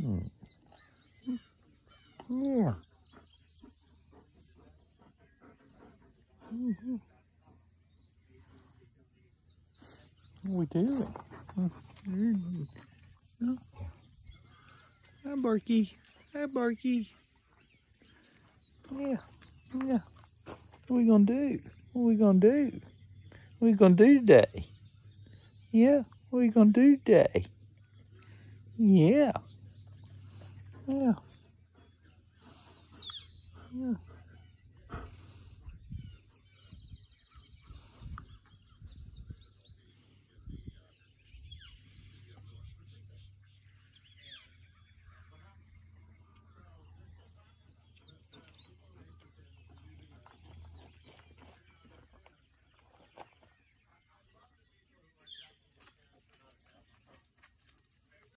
Hmm. Yeah. Mm -hmm. What are we doing? Mm -hmm. Hi, Barky. Hi, Barky. Yeah. Yeah. What we gonna do? What we gonna do? What we gonna do today? Yeah. What we gonna do today? Yeah. Yeah. Yeah.